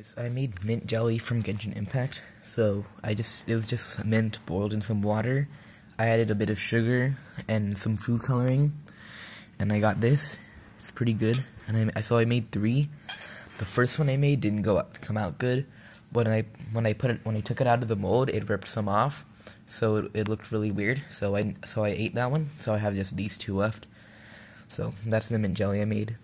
is I made mint jelly from Genshin Impact. So I just it was just mint boiled in some water. I added a bit of sugar and some food coloring, and I got this. It's pretty good. And I, I so I made three. The first one I made didn't go come out good. When I when I put it when I took it out of the mold, it ripped some off, so it, it looked really weird. So I so I ate that one. So I have just these two left. So that's the mint jelly I made.